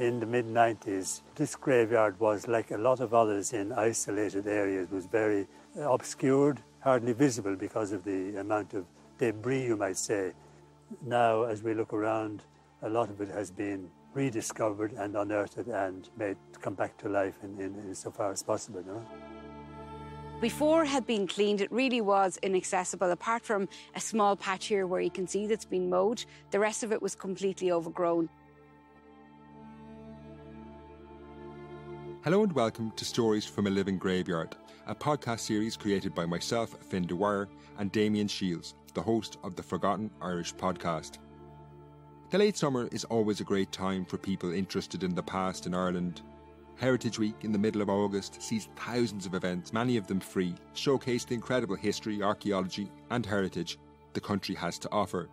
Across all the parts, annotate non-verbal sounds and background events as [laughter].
in the mid 90s, this graveyard was like a lot of others in isolated areas, was very uh, obscured, hardly visible because of the amount of debris, you might say. Now, as we look around, a lot of it has been rediscovered and unearthed and made come back to life in, in, in so far as possible. Know? Before it had been cleaned, it really was inaccessible. Apart from a small patch here where you can see that's been mowed, the rest of it was completely overgrown. Hello and welcome to Stories from a Living Graveyard, a podcast series created by myself, Fin Dwyer, and Damian Shiels, the host of the Forgotten Irish podcast. The late summer is always a great time for people interested in the past in Ireland. Heritage Week in the middle of August sees thousands of events, many of them free, showcase the incredible history, archaeology, and heritage the country has to offer.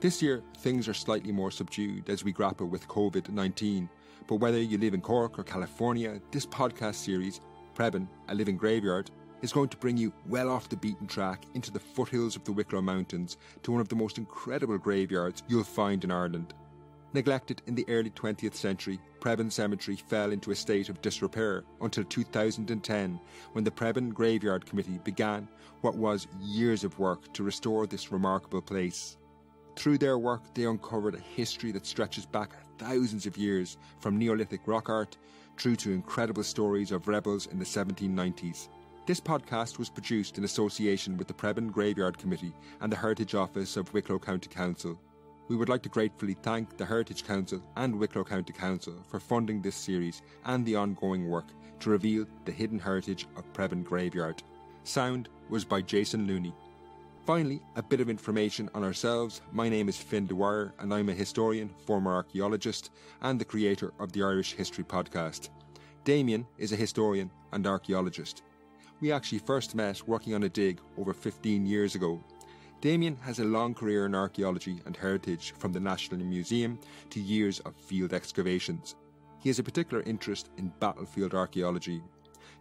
This year, things are slightly more subdued as we grapple with COVID 19 but whether you live in Cork or California, this podcast series, Preban, A Living Graveyard, is going to bring you well off the beaten track into the foothills of the Wicklow Mountains to one of the most incredible graveyards you'll find in Ireland. Neglected in the early 20th century, Preban Cemetery fell into a state of disrepair until 2010 when the Preban Graveyard Committee began what was years of work to restore this remarkable place. Through their work, they uncovered a history that stretches back thousands of years from Neolithic rock art through to incredible stories of rebels in the 1790s. This podcast was produced in association with the Preban Graveyard Committee and the Heritage Office of Wicklow County Council. We would like to gratefully thank the Heritage Council and Wicklow County Council for funding this series and the ongoing work to reveal the hidden heritage of Preban Graveyard. Sound was by Jason Looney. Finally, a bit of information on ourselves. My name is Fin Dwyer, and I'm a historian, former archaeologist, and the creator of the Irish History Podcast. Damian is a historian and archaeologist. We actually first met working on a dig over 15 years ago. Damian has a long career in archaeology and heritage from the National Museum to years of field excavations. He has a particular interest in battlefield archaeology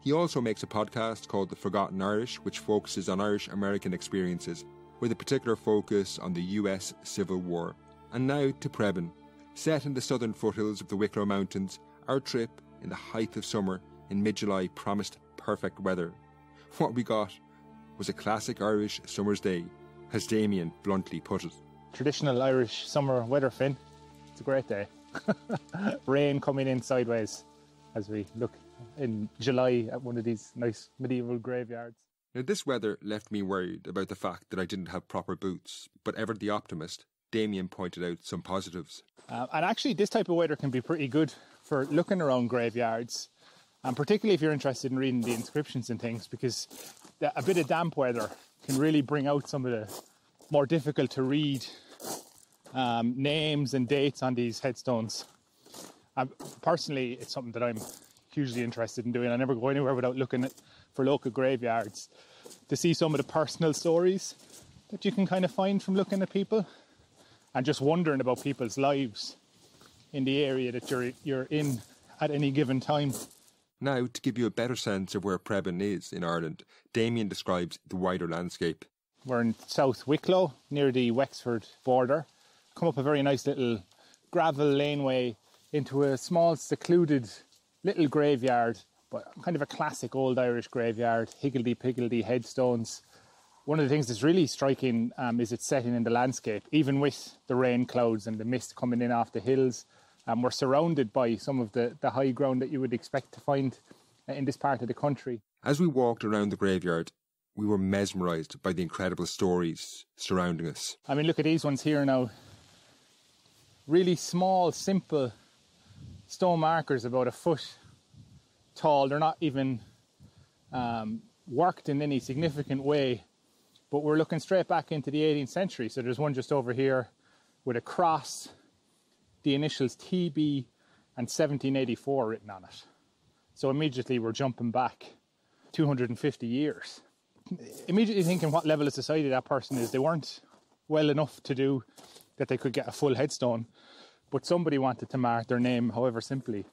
he also makes a podcast called The Forgotten Irish, which focuses on Irish American experiences, with a particular focus on the US Civil War. And now to Preban. Set in the southern foothills of the Wicklow Mountains, our trip in the height of summer in mid July promised perfect weather. What we got was a classic Irish summer's day, as Damian bluntly put it. Traditional Irish summer weather, Finn. It's a great day. [laughs] Rain coming in sideways as we look in July at one of these nice medieval graveyards. Now, this weather left me worried about the fact that I didn't have proper boots, but ever the optimist, Damian pointed out some positives. Uh, and actually, this type of weather can be pretty good for looking around graveyards, and particularly if you're interested in reading the inscriptions and things, because a bit of damp weather can really bring out some of the more difficult to read um, names and dates on these headstones. Um, personally, it's something that I'm hugely interested in doing. I never go anywhere without looking at, for local graveyards to see some of the personal stories that you can kind of find from looking at people and just wondering about people's lives in the area that you're you're in at any given time. Now, to give you a better sense of where Preban is in Ireland, Damian describes the wider landscape. We're in South Wicklow, near the Wexford border. Come up a very nice little gravel laneway into a small secluded little graveyard, but kind of a classic old Irish graveyard, higgledy piggledy headstones. One of the things that's really striking um, is its setting in the landscape, even with the rain clouds and the mist coming in off the hills. Um, we're surrounded by some of the, the high ground that you would expect to find in this part of the country. As we walked around the graveyard, we were mesmerised by the incredible stories surrounding us. I mean, look at these ones here now. Really small, simple stone markers about a foot tall. They're not even um, worked in any significant way, but we're looking straight back into the 18th century. So there's one just over here with a cross, the initials TB and 1784 written on it. So immediately we're jumping back 250 years. Immediately thinking what level of society that person is. They weren't well enough to do that they could get a full headstone but somebody wanted to mark their name, however simply.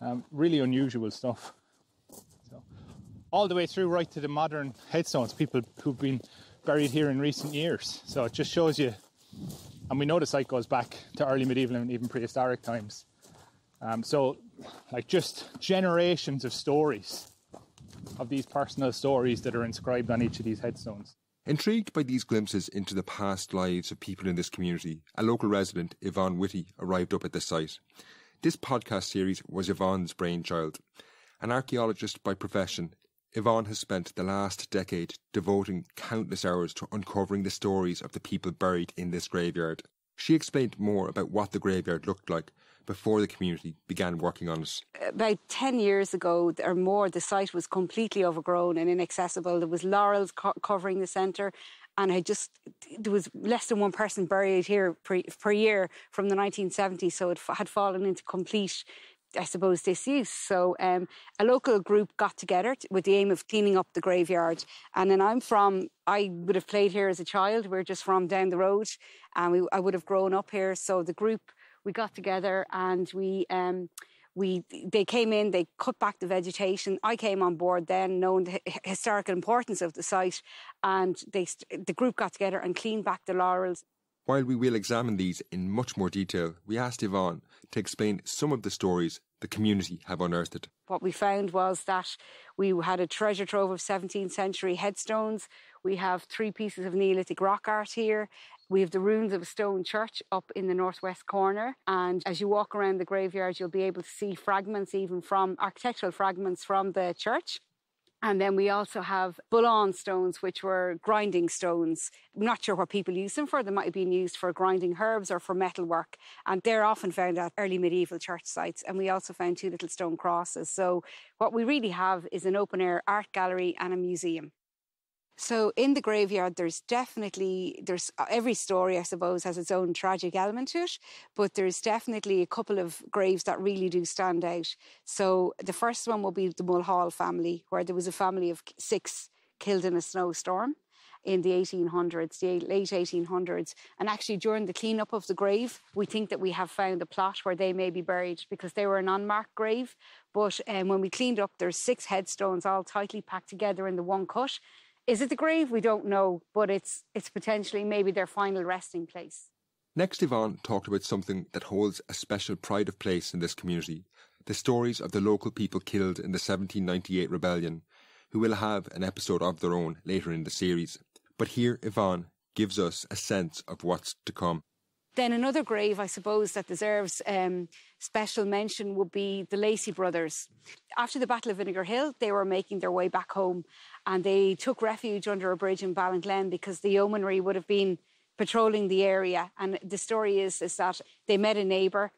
Um, really unusual stuff. So, all the way through, right to the modern headstones, people who've been buried here in recent years. So it just shows you, and we know the site goes back to early medieval and even prehistoric times. Um, so, like, just generations of stories of these personal stories that are inscribed on each of these headstones. Intrigued by these glimpses into the past lives of people in this community, a local resident, Yvonne Whitty, arrived up at the site. This podcast series was Yvonne's brainchild. An archaeologist by profession, Yvonne has spent the last decade devoting countless hours to uncovering the stories of the people buried in this graveyard. She explained more about what the graveyard looked like before the community began working on it. About 10 years ago or more, the site was completely overgrown and inaccessible. There was laurels co- covering the centre and I just there was less than one person buried here per, per year from the 1970s, so it f- had fallen into complete I suppose, disuse. So um, a local group got together t- with the aim of cleaning up the graveyard. And then I'm from, I would have played here as a child. We're just from down the road and we, I would have grown up here. So the group, we got together and we, um, we they came in, they cut back the vegetation. I came on board then, knowing the historical importance of the site, and they the group got together and cleaned back the laurels. While we will examine these in much more detail, we asked Yvonne to explain some of the stories the community have unearthed. What we found was that we had a treasure trove of 17th century headstones. We have three pieces of Neolithic rock art here. We have the ruins of a stone church up in the northwest corner. And as you walk around the graveyard, you'll be able to see fragments, even from architectural fragments from the church. And then we also have bullaun stones, which were grinding stones. I'm not sure what people use them for. They might have been used for grinding herbs or for metalwork. And they're often found at early medieval church sites. And we also found two little stone crosses. So what we really have is an open air art gallery and a museum. So in the graveyard, there's definitely there's uh, every story, I suppose, has its own tragic element to it, but there's definitely a couple of graves that really do stand out. So the first one will be the Mulhall family, where there was a family of six killed in a snowstorm in the 1800s, the late 1800s. And actually, during the cleanup of the grave, we think that we have found a plot where they may be buried because they were an unmarked grave. But um, when we cleaned up, there's six headstones all tightly packed together in the one cut. Is it the grave? We don't know, but it's it's potentially maybe their final resting place. Next, Yvonne talked about something that holds a special pride of place in this community the stories of the local people killed in the 1798 rebellion, who will have an episode of their own later in the series. But here, Yvonne gives us a sense of what's to come. Then another grave, I suppose, that deserves um, special mention would be the Lacey brothers. After the Battle of Vinegar Hill, they were making their way back home and they took refuge under a bridge in Ballinglen because the yeomanry would have been patrolling the area. And the story is, is that they met a neighbour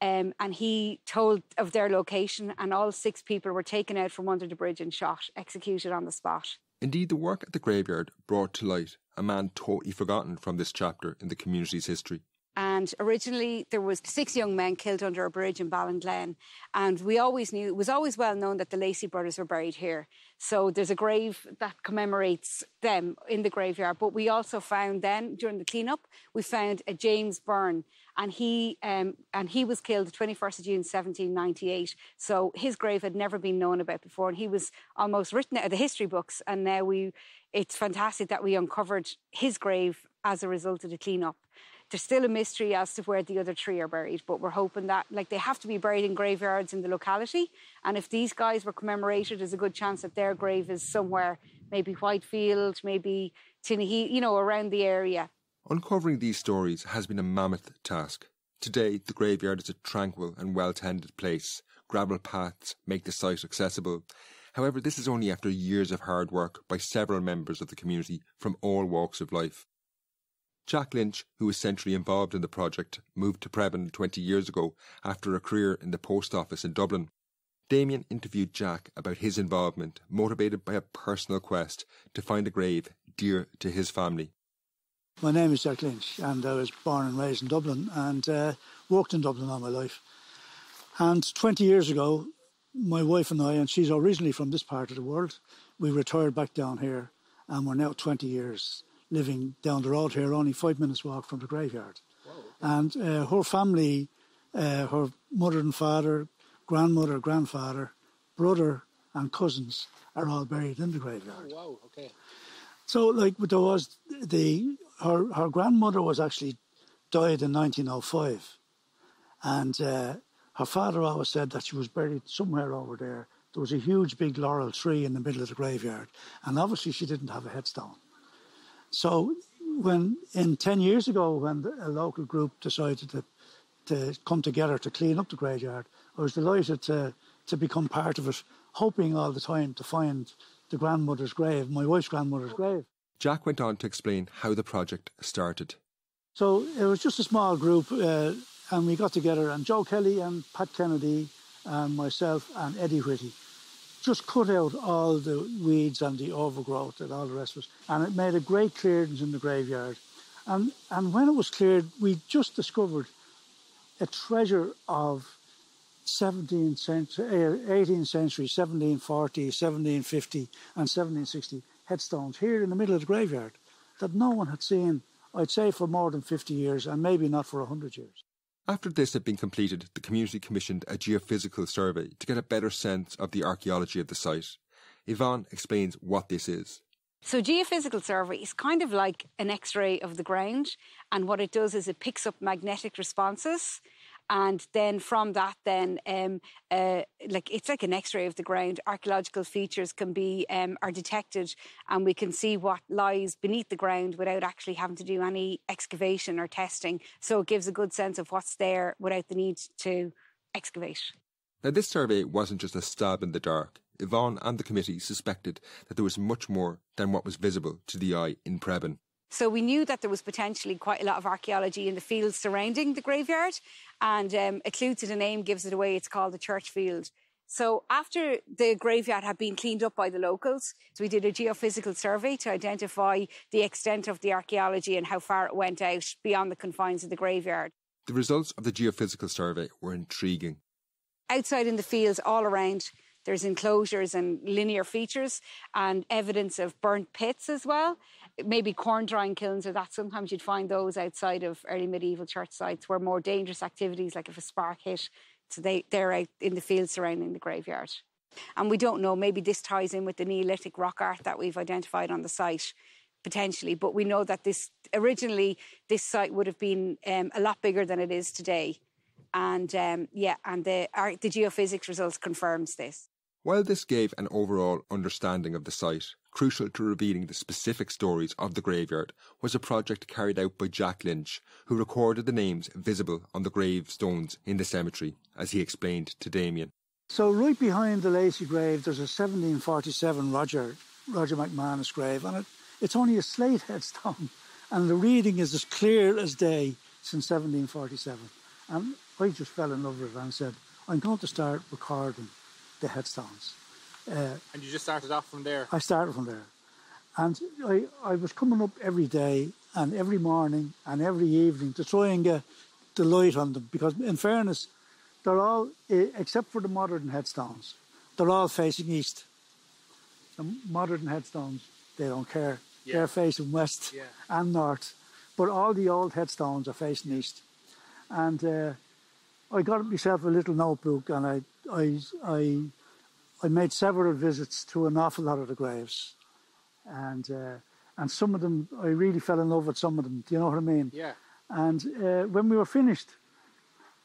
um, and he told of their location, and all six people were taken out from under the bridge and shot, executed on the spot. Indeed, the work at the graveyard brought to light a man totally forgotten from this chapter in the community's history. And originally there was six young men killed under a bridge in Ballinglen. And we always knew, it was always well known that the Lacey brothers were buried here. So there's a grave that commemorates them in the graveyard. But we also found then, during the cleanup, we found a James Byrne. And he, um, and he was killed the 21st of June 1798. So his grave had never been known about before. And he was almost written out of the history books. And now we, it's fantastic that we uncovered his grave as a result of the cleanup there's still a mystery as to where the other three are buried, but we're hoping that like they have to be buried in graveyards in the locality. And if these guys were commemorated, there's a good chance that their grave is somewhere, maybe Whitefield, maybe Tinahely, you know, around the area. Uncovering these stories has been a mammoth task. Today, the graveyard is a tranquil and well tended place. Gravel paths make the site accessible. However, this is only after years of hard work by several members of the community from all walks of life. Jack Lynch, who was centrally involved in the project, moved to Preban 20 years ago after a career in the post office in Dublin. Damian interviewed Jack about his involvement, motivated by a personal quest to find a grave dear to his family. My name is Jack Lynch, and I was born and raised in Dublin and uh, worked in Dublin all my life. And 20 years ago, my wife and I, and she's originally from this part of the world, we retired back down here, and we're now 20 years living down the road here, only five minutes walk from the graveyard. And uh, her family, uh, her mother and father, grandmother, grandfather, brother, and cousins are all buried in the graveyard. Oh, wow, okay. So, like, there was the her her grandmother was actually died in 1905, and uh, Her father always said that she was buried somewhere over there. There was a huge big laurel tree in the middle of the graveyard, and obviously she didn't have a headstone. So, when in 10 years ago, when a local group decided to, to come together to clean up the graveyard, I was delighted to, to become part of it, hoping all the time to find the grandmother's grave, my wife's grandmother's grave. Jack went on to explain how the project started. So it was just a small group, uh, and we got together, and Joe Kelly and Pat Kennedy and myself and Eddie Whitty just cut out all the weeds and the overgrowth and all the rest of it. And it made a great clearance in the graveyard. And, and when it was cleared, we just discovered a treasure of 17th century, 18th century, 1740, 1750, and 1760 headstones here in the middle of the graveyard that no one had seen, I'd say, for more than 50 years and maybe not for 100 years. After this had been completed, the community commissioned a geophysical survey to get a better sense of the archaeology of the site. Yvonne explains what this is. So, geophysical survey is kind of like an x ray of the ground, and what it does is it picks up magnetic responses and then from that then um, uh, like it's like an x-ray of the ground. Archaeological features can be um, are detected and we can see what lies beneath the ground without actually having to do any excavation or testing. So it gives a good sense of what's there without the need to excavate. Now this survey wasn't just a stab in the dark. Yvonne and the committee suspected that there was much more than what was visible to the eye in Preban. So we knew that there was potentially quite a lot of archaeology in the fields surrounding the graveyard, and um, a clue to the name gives it away. It's called the church field. So after the graveyard had been cleaned up by the locals, so we did a geophysical survey to identify the extent of the archaeology and how far it went out beyond the confines of the graveyard. The results of the geophysical survey were intriguing. Outside in the fields all around, there's enclosures and linear features and evidence of burnt pits as well maybe corn drying kilns or that. Sometimes you'd find those outside of early medieval church sites where more dangerous activities, like if a spark hit, so they, they're out in the fields surrounding the graveyard. And we don't know, maybe this ties in with the Neolithic rock art that we've identified on the site potentially, but we know that this originally this site would have been um, a lot bigger than it is today. And um, yeah, and the, our, the geophysics results confirms this. While this gave an overall understanding of the site, crucial to revealing the specific stories of the graveyard was a project carried out by Jack Lynch, who recorded the names visible on the gravestones in the cemetery, as he explained to Damian. So right behind the Lacey grave, there's a 1747 Roger Roger McManus grave, and it, it's only a slate headstone, [laughs] and the reading is as clear as day since 1747. And I just fell in love with it and said, I'm going to start recording the headstones. Uh, and you just started off from there? I started from there. And I, I was coming up every day and every morning and every evening to try and get the light on them because, in fairness, they're all, except for the modern headstones, they're all facing east. The modern headstones, they don't care. Yeah. They're facing west yeah. and north. But all the old headstones are facing east. And uh, I got myself a little notebook and I I, I, I made several visits to an awful lot of the graves, and uh, and some of them I really fell in love with. Some of them, do you know what I mean? Yeah. And uh, when we were finished,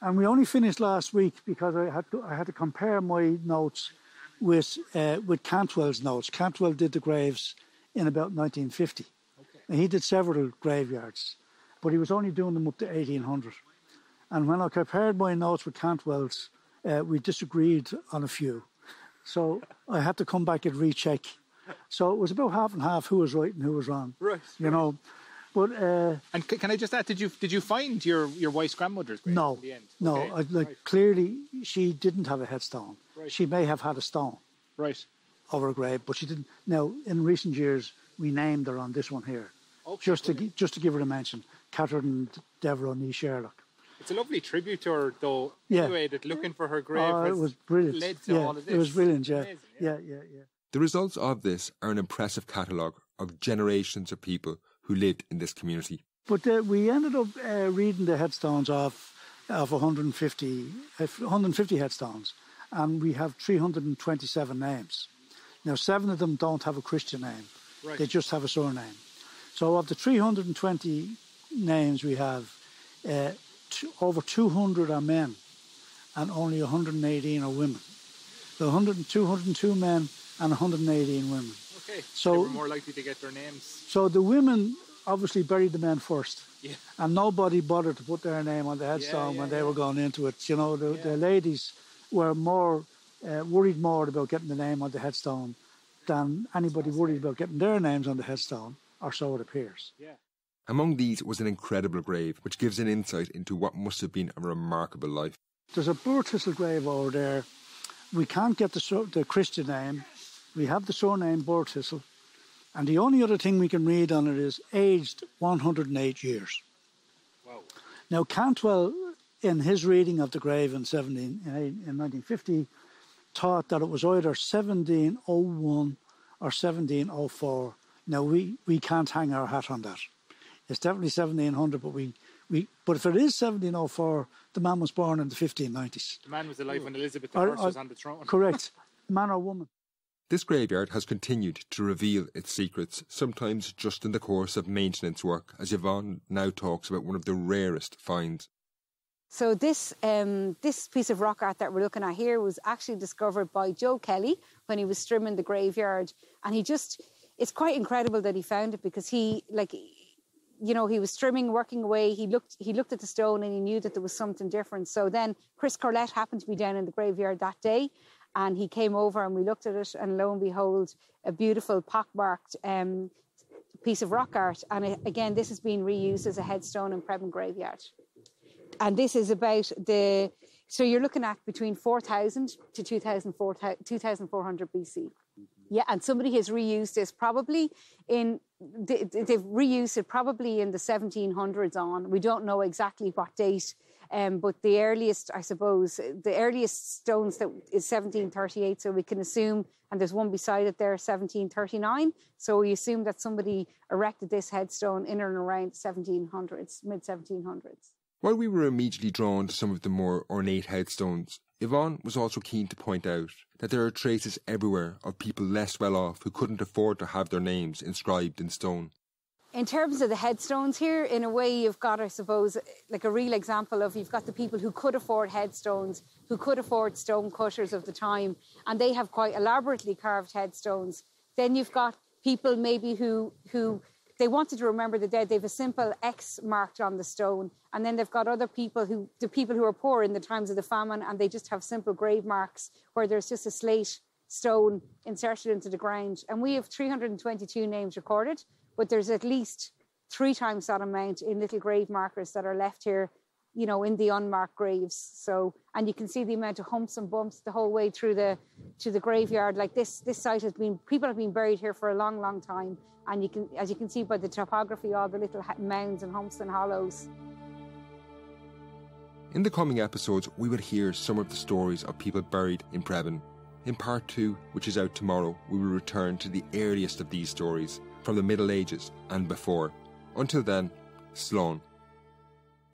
and we only finished last week because I had to I had to compare my notes with uh, with Cantwell's notes. Cantwell did the graves in about 1950. Okay. And he did several graveyards, but he was only doing them up to 1800. And when I compared my notes with Cantwell's, uh, we disagreed on a few. So I had to come back and recheck. So it was about half and half who was right and who was wrong. Right. You right. know. But uh, and c- can I just add? Did you did you find your your wife's grandmother's grave no, No, okay. I, like right. clearly she didn't have a headstone. Right. She may have had a stone. Right. Over a grave, but she didn't. Now, in recent years, we named her on this one here, okay, just brilliant. to just to give her a mention, Catherine Devereux Nee Sherlock. It's a lovely tribute to her, though. Yeah. Anyway, that looking for her grave oh, it was brilliant. yeah, It was brilliant, yeah. Amazing, yeah. yeah, yeah, yeah. The results of this are an impressive catalogue of generations of people who lived in this community. But uh, we ended up uh, reading the headstones of, of 150, uh, 150 headstones, and we have 327 names. Now, seven of them don't have a Christian name, right. they just have a surname. So, of the 320 names we have, uh, over 200 are men and only 118 are women. The 100, 202 men and 118 women. Okay. So- they were more likely to get their names. So the women obviously buried the men first. Yeah. And nobody bothered to put their name on the headstone yeah, when they yeah. were going into it. You know, the, Yeah. the ladies were more uh, worried more about getting the name on the headstone than anybody worried about getting their names on the headstone, or so it appears. Among these was an incredible grave, which gives an insight into what must have been a remarkable life. There's a Burthistle grave over there. We can't get the, sur- the Christian name. We have the surname Burthistle. And the only other thing we can read on it is aged 108 years. Wow. Now, Cantwell, in his reading of the grave in, 17, in 1950, thought that it was either 1701 or 1704. Now, we, we can't hang our hat on that. It's definitely 1700, but we, we but if it is 1704, the man was born in the 1590s. The man was alive when Elizabeth Or- I was on the throne. Correct. [laughs] Man or woman. This graveyard has continued to reveal its secrets, sometimes just in the course of maintenance work, as Yvonne now talks about one of the rarest finds. So this um, this piece of rock art that we're looking at here was actually discovered by Joe Kelly when he was trimming the graveyard, and he just it's quite incredible that he found it because he like you know he was trimming, working away. He looked he looked at the stone and he knew that there was something different. So then Chris Corlett happened to be down in the graveyard that day, and he came over and we looked at it, and lo and behold, a beautiful pockmarked. Um, piece of rock art and it, again this has been reused as a headstone in Preban graveyard and this is about the so you're looking at between 4000 to 2004 2400 bc yeah and somebody has reused this probably in they, they've reused it probably in the 1700s on. We don't know exactly what date um, but the earliest i suppose the earliest stones that is 1738 so we can assume and there's one beside it there 1739 so we assume that somebody erected this headstone in and around 1700s mid 1700s While we were immediately drawn to some of the more ornate headstones, Yvonne was also keen to point out that there are traces everywhere of people less well off who couldn't afford to have their names inscribed in stone. In terms of the headstones here, in a way, you've got, I suppose, like a real example of you've got the people who could afford headstones, who could afford stone cutters of the time, and they have quite elaborately carved headstones. Then you've got people maybe who who they wanted to remember the dead. They've a simple X marked on the stone, and then they've got other people who the people who are poor in the times of the famine, and they just have simple grave marks where there's just a slate stone inserted into the ground. And we have 322 names recorded, but there's at least three times that amount in little grave markers that are left here, you know, in the unmarked graves. So, and you can see the amount of humps and bumps the whole way through the to the graveyard. Like this, this site has been people have been buried here for a long, long time, and you can, as you can see by the topography, all the little mounds and humps and hollows. In the coming episodes, we will hear some of the stories of people buried in Preban. In part two, which is out tomorrow, we will return to the earliest of these stories, from the Middle Ages and before. Until then, Sloan.